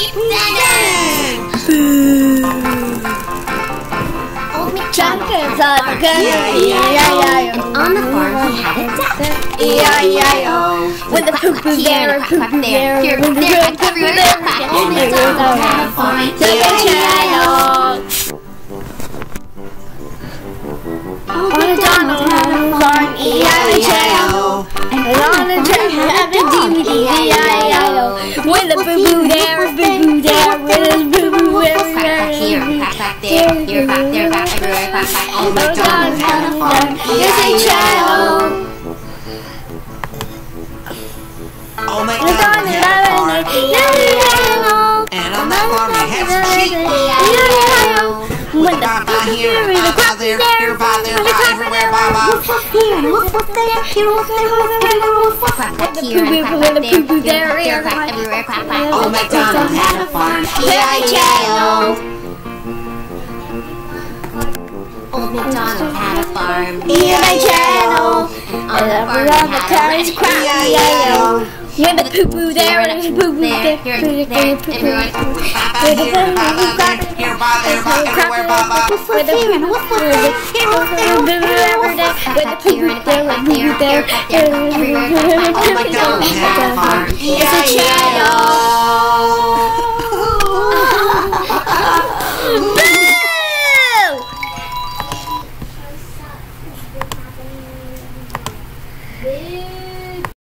we did it! Old MacDonald had a on the farm he had a duck. E-I-E-I-O. When the Quack, poop quack here there, and a poop quack, there. Here, the there, poop quack, everywhere, there, quack. Old MacDonald had a farm. Here, quack, quack there. Here, quack, there, quack, everywhere, quack, quack. Old MacDonald had a farm. E-I-E-I-O. Oh my God, we had a farm. And on that farm we had some sheep. When the Bye bye here, boo-boo bye bye there, here, bye there, bye everywhere, bye bye. Quack, quack here and quack, quack there. Here, quack, there, quack, everywhere, quack, quack. Oh MacDonald had a farm. E-I-E-I-O. Old MacDonald had a farm. E-I-E-I-O. And on the farm he the had a rabbit. crack, E-I-E-I-O. When the poo-poo there, and the poo-poo there, Here, there, there, everyone. poo-poo. Bye bye here, bye there, here, bye there, bye everywhere, bye bye. With the poo-poo there, with the poo-poo there, with the poo-poo there, Oh MacDonald had a farm. A channel. Big